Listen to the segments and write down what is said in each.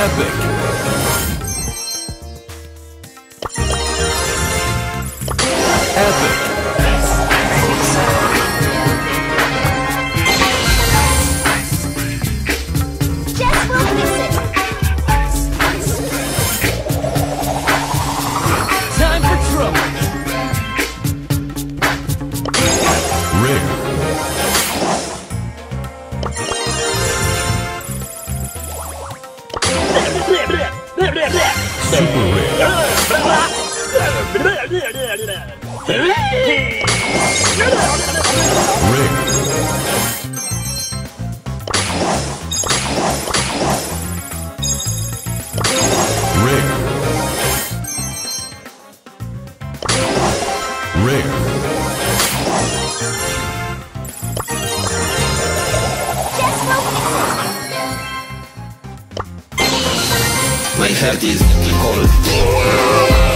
Epic. Epic. My heart is cold.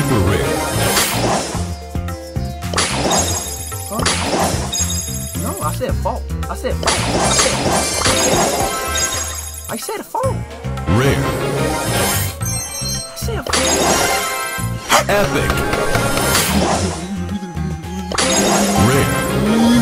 Super rare. No, I said fault. I said fault. I said, I said fault. Rare. I said fault. Epic. Rare.